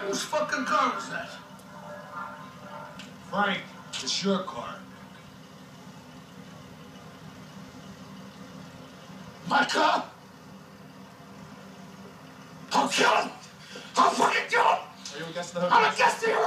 Whose fucking car is that? Frank, it's your car. My car? I'll kill him! I'll fucking kill him! Are you a guest of the I'm against a guest of your!